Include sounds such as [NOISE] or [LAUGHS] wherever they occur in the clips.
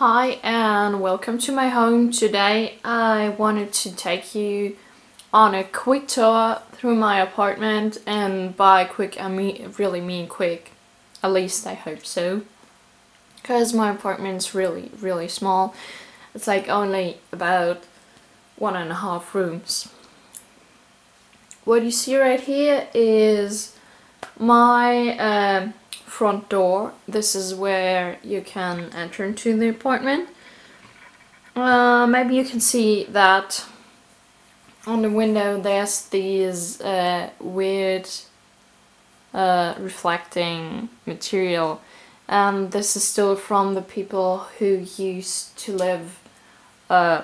Hi and welcome to my home. Today I wanted to take you on a quick tour through my apartment and by quick I mean really mean quick. At least I hope so. Because my apartment's really really small. It's like only about one and a half rooms. What you see right here is my uh, front door. This is where you can enter into the apartment. Uh, maybe you can see that on the window there's these uh, weird uh, reflecting material and this is still from the people who used to live uh,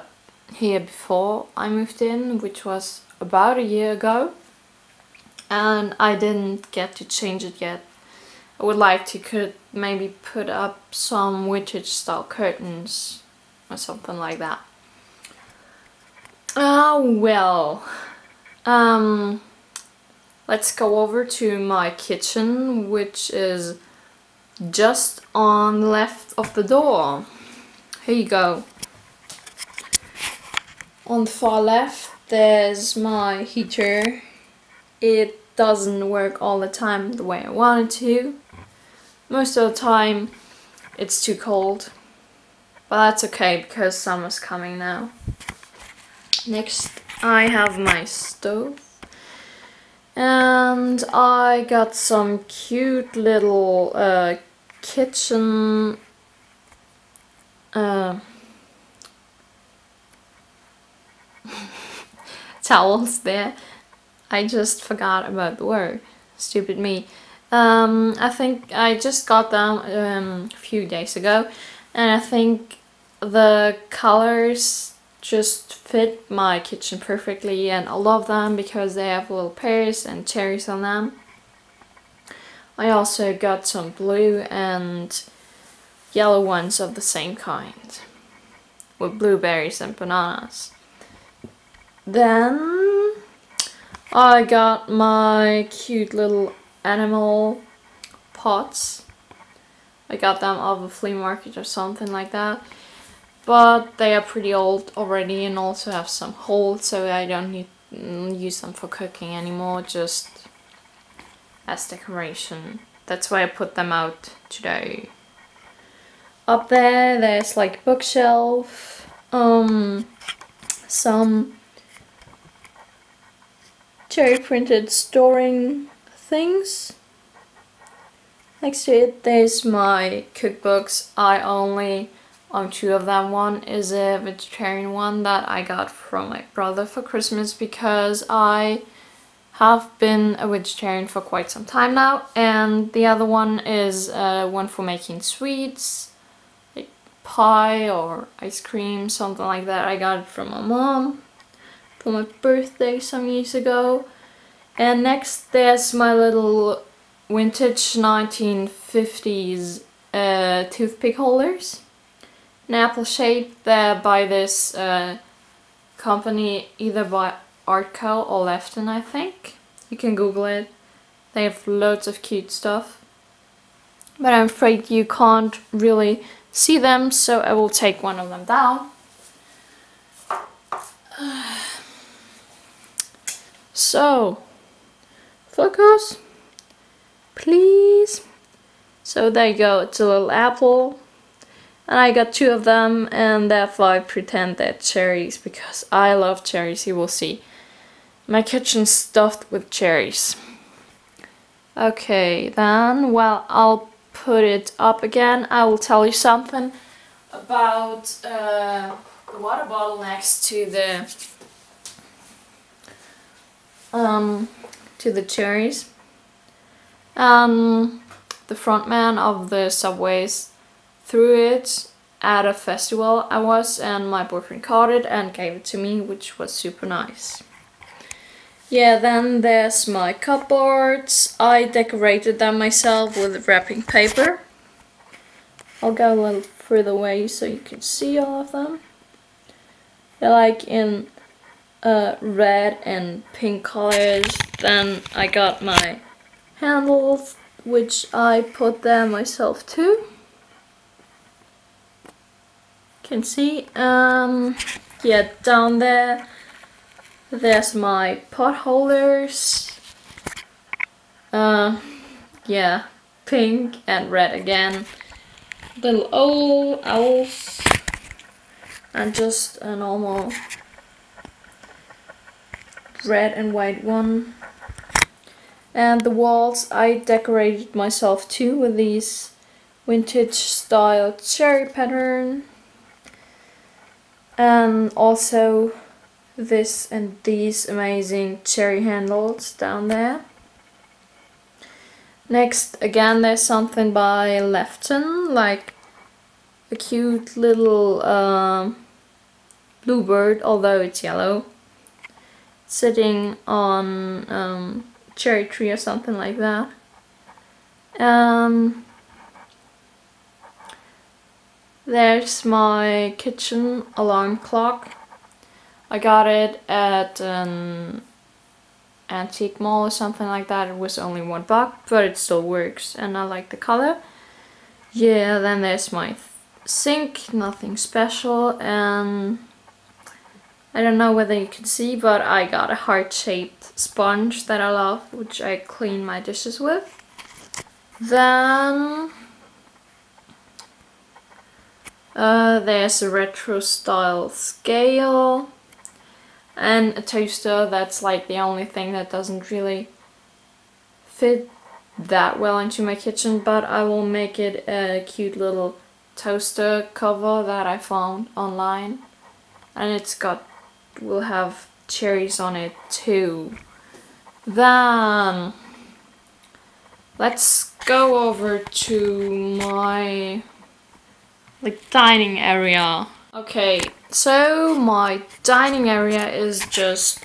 here before I moved in which was about a year ago and I didn't get to change it yet. I would like to could maybe put up some vintage style curtains or something like that. Ah, well, um, let's go over to my kitchen, which is just on the left of the door. Here you go. On the far left, there's my heater. It doesn't work all the time the way I want it to. Most of the time, it's too cold. But that's okay because summer's coming now. Next, I have my stove. And I got some cute little uh, kitchen uh, [LAUGHS] towels there. I just forgot about the word. Stupid me. Um, I think I just got them um, a few days ago and I think the colors just fit my kitchen perfectly and I love them because they have little pears and cherries on them. I also got some blue and yellow ones of the same kind with blueberries and bananas. Then I got my cute little animal pots. I got them off a flea market or something like that. But they are pretty old already and also have some holes so I don't need mm, use them for cooking anymore, just as decoration. That's why I put them out today. Up there, there's like bookshelf, um, some cherry printed storing things. Next to it there's my cookbooks. I only own two of them. One is a vegetarian one that I got from my brother for Christmas because I have been a vegetarian for quite some time now and the other one is uh, one for making sweets like pie or ice cream something like that I got it from my mom for my birthday some years ago and next there's my little vintage 1950s uh, toothpick holders an apple shape they're by this uh, company either by Artco or Lefton, I think. You can google it. They have loads of cute stuff. But I'm afraid you can't really see them, so I will take one of them down. [SIGHS] So, focus, please. So there you go, it's a little apple and I got two of them and therefore I pretend they're cherries because I love cherries, you will see. My kitchen's stuffed with cherries. Okay, then, well, I'll put it up again. I will tell you something about uh, the water bottle next to the um, to the cherries. Um, the frontman of the subways threw it at a festival I was and my boyfriend caught it and gave it to me which was super nice. Yeah, then there's my cupboards. I decorated them myself with wrapping paper. I'll go a little further away so you can see all of them. They're like in uh, red and pink colors. Then I got my handles, which I put there myself too. can see. Um, yeah, down there, there's my pot holders. Uh, yeah, pink and red again. Little owl, owls, and just a normal red and white one. And the walls I decorated myself too with these vintage style cherry pattern. And also this and these amazing cherry handles down there. Next, again, there's something by Lefton, like a cute little uh, bluebird, although it's yellow, sitting on um, cherry tree or something like that. Um, there's my kitchen alarm clock. I got it at an antique mall or something like that. It was only one buck, but it still works and I like the color. Yeah, then there's my sink, nothing special, and I don't know whether you can see, but I got a heart-shaped sponge that I love, which I clean my dishes with. Then uh, there's a retro style scale and a toaster that's like the only thing that doesn't really fit that well into my kitchen but I will make it a cute little toaster cover that I found online and it's got will have cherries on it too then let's go over to my like dining area okay so my dining area is just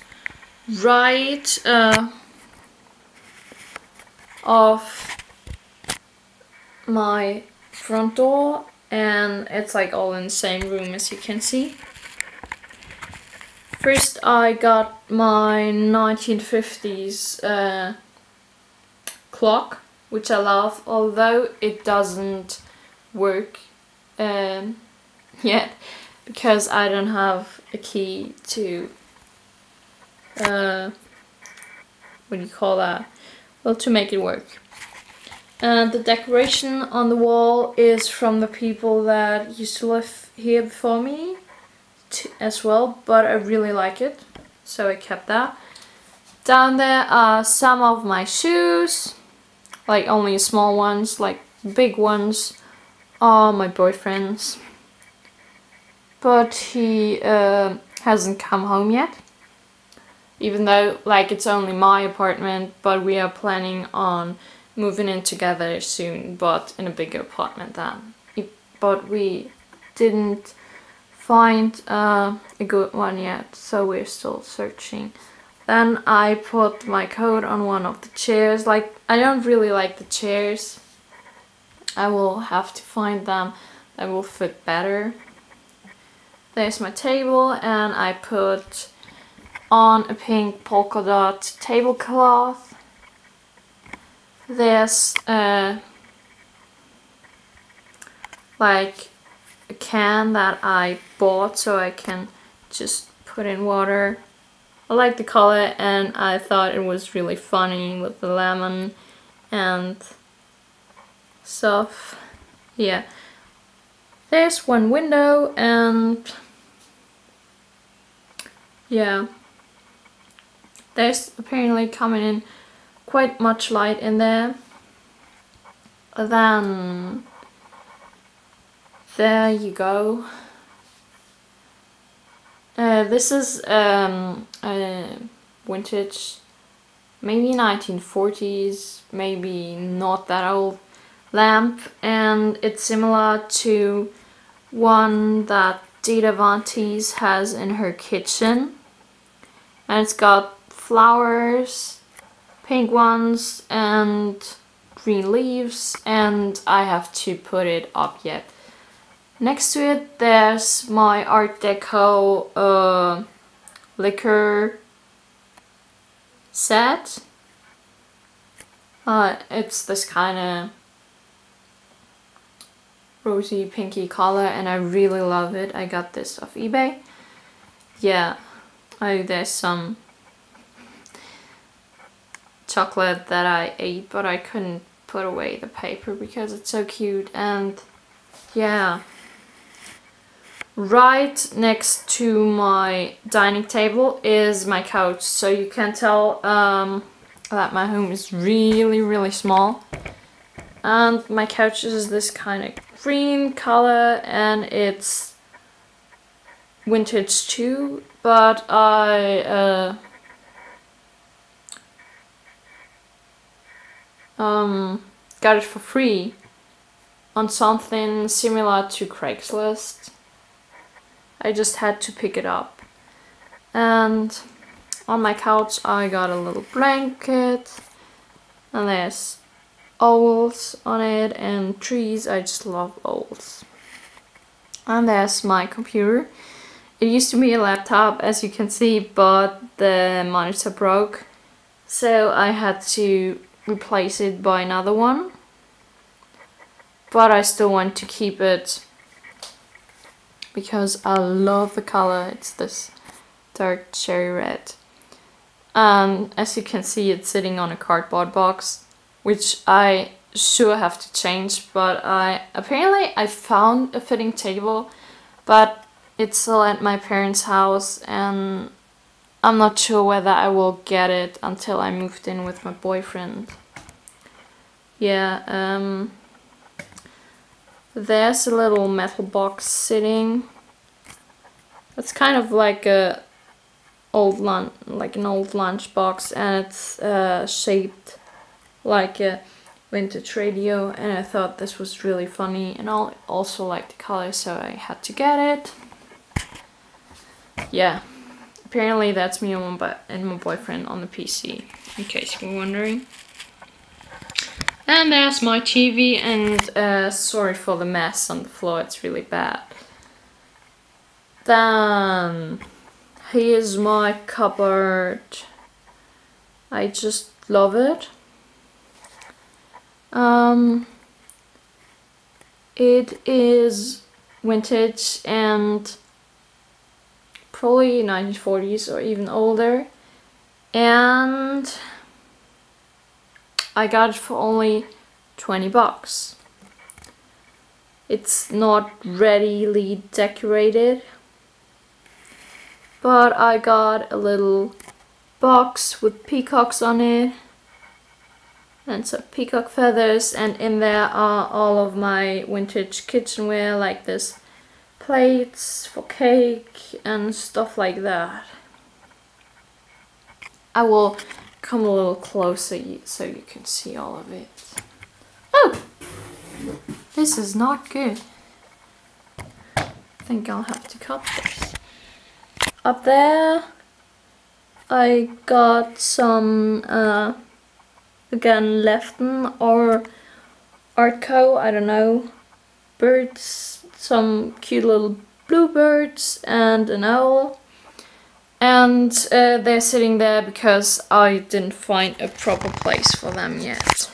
right uh, off my front door and it's like all in the same room as you can see. First I got my 1950s uh, clock which I love although it doesn't work um, [LAUGHS] yet because I don't have a key to uh, what do you call that? Well, to make it work. And the decoration on the wall is from the people that used to live here before me as well, but I really like it, so I kept that. Down there are some of my shoes, like only small ones, like big ones are my boyfriend's but he uh, hasn't come home yet. Even though, like, it's only my apartment, but we are planning on moving in together soon, but in a bigger apartment then. But we didn't find uh, a good one yet, so we're still searching. Then I put my coat on one of the chairs. Like, I don't really like the chairs. I will have to find them that will fit better. There's my table and I put on a pink polka dot tablecloth. There's uh, like a can that I bought so I can just put in water. I like the color and I thought it was really funny with the lemon and stuff. Yeah. There's one window and yeah. There's apparently coming in quite much light in there. Then there you go. Uh, this is um, a vintage, maybe 1940s, maybe not that old lamp and it's similar to one that Dita Von Teese has in her kitchen and it's got flowers, pink ones and green leaves and I have to put it up yet. Next to it there's my Art Deco uh, liquor set. Uh, it's this kind of rosy pinky color and I really love it. I got this off eBay. Yeah, oh there's some chocolate that I ate but I couldn't put away the paper because it's so cute and yeah. Right next to my dining table is my couch. So you can tell um, that my home is really really small. And my couch is this kind of green color and it's vintage too but I uh, um, got it for free on something similar to Craigslist I just had to pick it up and on my couch I got a little blanket and there's owls on it and trees. I just love owls. And there's my computer. It used to be a laptop as you can see but the monitor broke so I had to replace it by another one. But I still want to keep it because I love the color. It's this dark cherry red. And as you can see it's sitting on a cardboard box which I sure have to change but I apparently I found a fitting table but it's still at my parents house and I'm not sure whether I will get it until I moved in with my boyfriend yeah um there's a little metal box sitting it's kind of like a old lunch like an old lunch box and it's uh, shaped like a vintage radio and I thought this was really funny and I also like the color so I had to get it. Yeah, apparently that's me and my, boyfriend on the PC, in case you're wondering. And there's my TV and uh, sorry for the mess on the floor, it's really bad. Then, here's my cupboard. I just love it. Um, it is vintage and probably 1940s or even older and I got it for only 20 bucks. It's not readily decorated but I got a little box with peacocks on it and some peacock feathers and in there are all of my vintage kitchenware like this plates for cake and stuff like that. I will come a little closer so you can see all of it. Oh! This is not good. I think I'll have to cut this. Up there I got some uh, again Lefton or Artco, I don't know, birds, some cute little bluebirds and an owl. And uh, they're sitting there because I didn't find a proper place for them yet.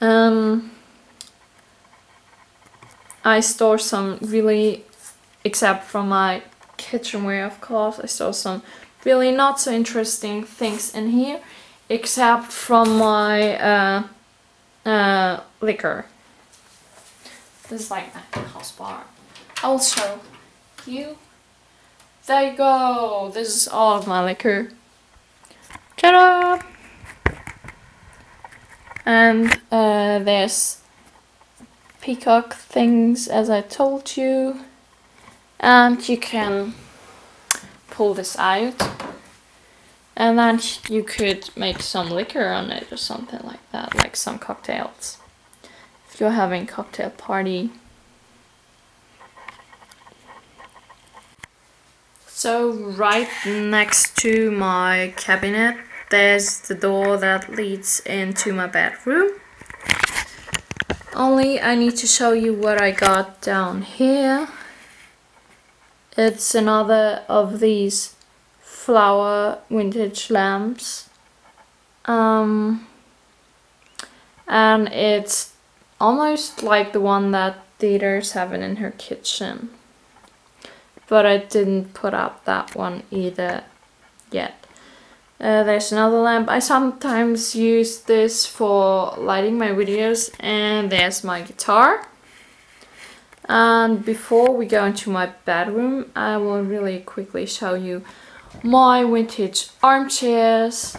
Um, I store some really, except from my kitchenware of course, I store some really not so interesting things in here except from my uh, uh, liquor. This is like my house bar. Show you. There you go. This is all of my liquor. Ta-da! And uh, there's peacock things as I told you. And you can pull this out and then you could make some liquor on it or something like that, like some cocktails. If you're having cocktail party. So right next to my cabinet, there's the door that leads into my bedroom. Only I need to show you what I got down here. It's another of these flower vintage lamps um, and it's almost like the one that Dita's having in her kitchen. But I didn't put up that one either yet. Uh, there's another lamp. I sometimes use this for lighting my videos and there's my guitar. And before we go into my bedroom, I will really quickly show you my vintage armchairs.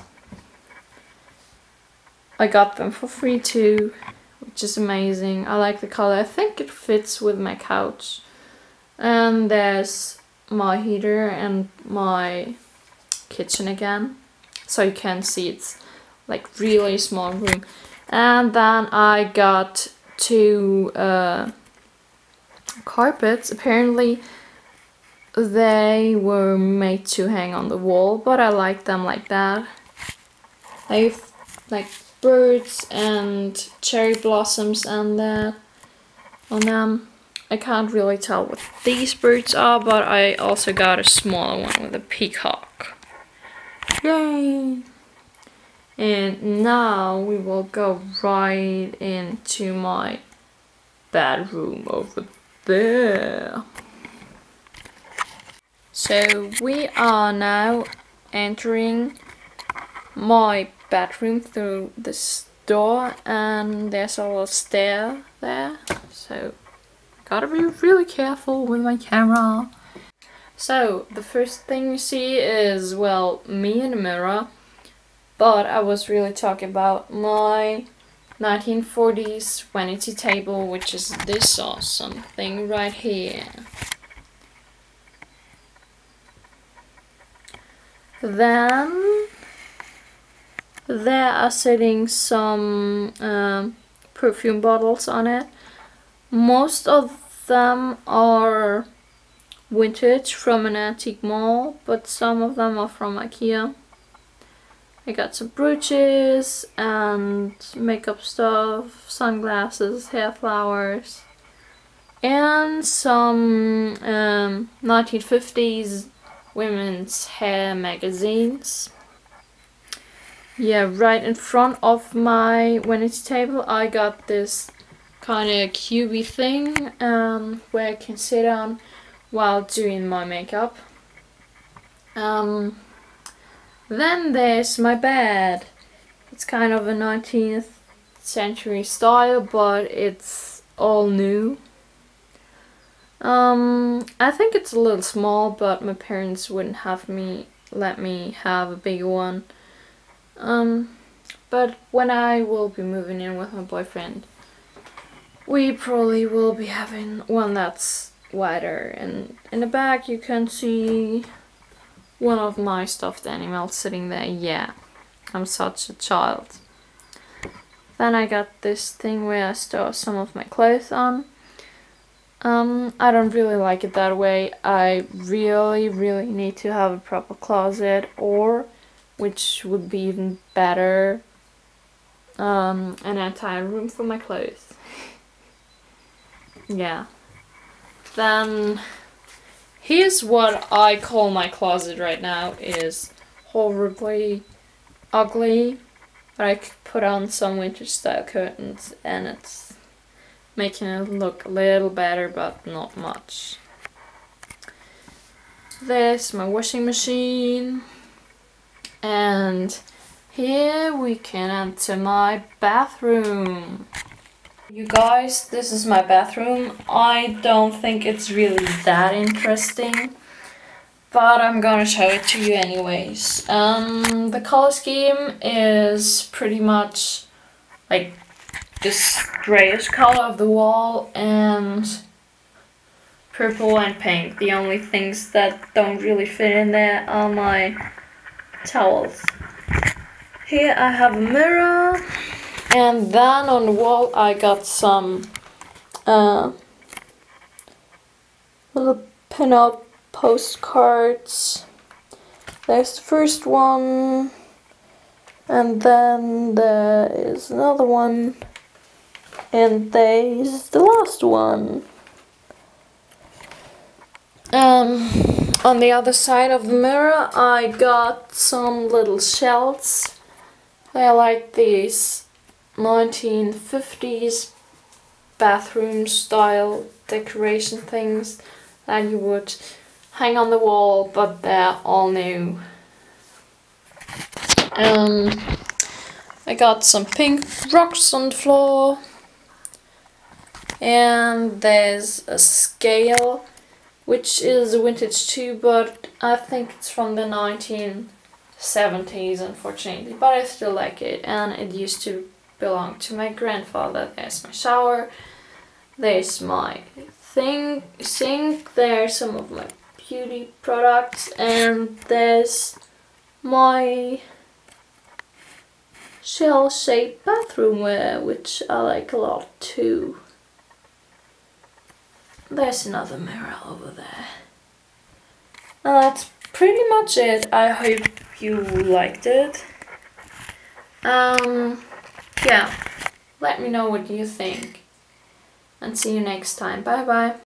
I got them for free too, which is amazing. I like the color. I think it fits with my couch. And there's my heater and my kitchen again. So you can see it's like really small room. And then I got two uh, carpets. Apparently they were made to hang on the wall but I like them like that. They have like birds and cherry blossoms and that on them I can't really tell what these birds are but I also got a smaller one with a peacock Yay! And now we will go right into my bedroom over there. So we are now entering my bedroom through this door and there's a little stair there. So gotta be really careful with my camera. So, the first thing you see is, well, me in a mirror, but I was really talking about my 1940s vanity table, which is this awesome thing right here. Then, there are sitting some um, perfume bottles on it. Most of them are vintage from an antique mall, but some of them are from Ikea. I got some brooches and makeup stuff, sunglasses, hair flowers, and some um, 1950s women's hair magazines. Yeah, right in front of my vanity table I got this kind of cubey thing um, where I can sit on while doing my makeup. Um, then there's my bed. It's kind of a 19th century style, but it's all new. Um, I think it's a little small, but my parents wouldn't have me let me have a bigger one. Um, but when I will be moving in with my boyfriend, we probably will be having one that's wider and in the back you can see one of my stuffed animals sitting there. Yeah I'm such a child. Then I got this thing where I store some of my clothes on. Um, I don't really like it that way. I really really need to have a proper closet or which would be even better um, an entire room for my clothes yeah then here's what I call my closet right now is horribly ugly. But I put on some winter style curtains and it's making it look a little better but not much. There's my washing machine and here we can enter my bathroom. You guys, this is my bathroom. I don't think it's really that interesting, but I'm gonna show it to you anyways. Um, the color scheme is pretty much like this grayish color of the wall and purple and pink. The only things that don't really fit in there are my towels. Here I have a mirror and then on the wall I got some uh, little pin-up postcards. There's the first one, and then there is another one, and there's the last one. Um, on the other side of the mirror I got some little shells. They're like these 1950s bathroom style decoration things that you would hang on the wall, but they're all new. Um, I got some pink rocks on the floor. And there's a scale, which is a vintage too, but I think it's from the 1970s, unfortunately. But I still like it, and it used to belong to my grandfather. There's my shower. There's my thing sink. There's some of my beauty products, and there's my shell-shaped bathroom wear, which I like a lot too. There's another mirror over there. And that's pretty much it. I hope you liked it. Um, yeah, let me know what you think. And see you next time. Bye bye.